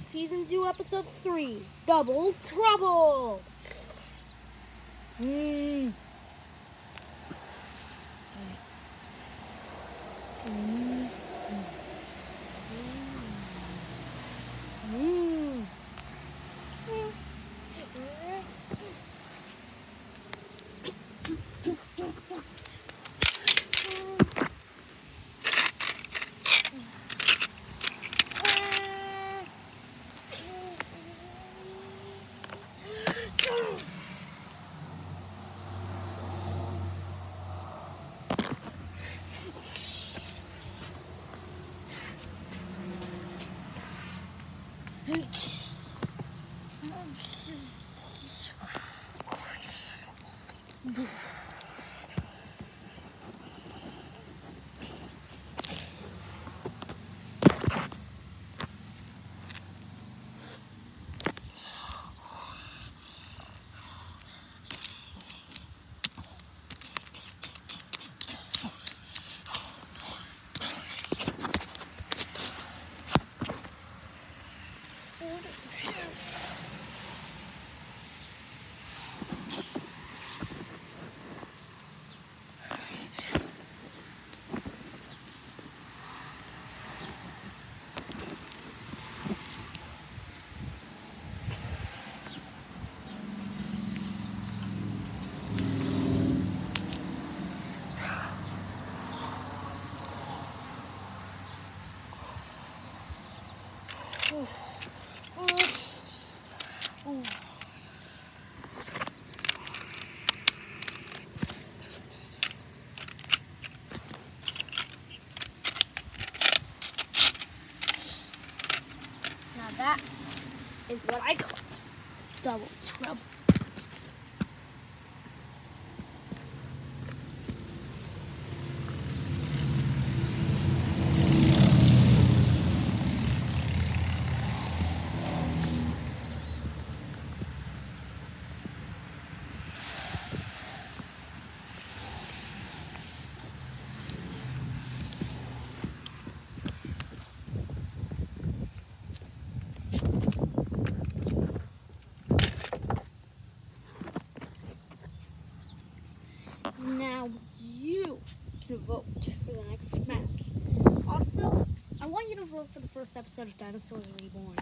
Season 2, Episode 3, Double Trouble! Mm. Oh, Now that is what I call double trouble. Now you can vote for the vote for the first episode of Dinosaurs Reborn.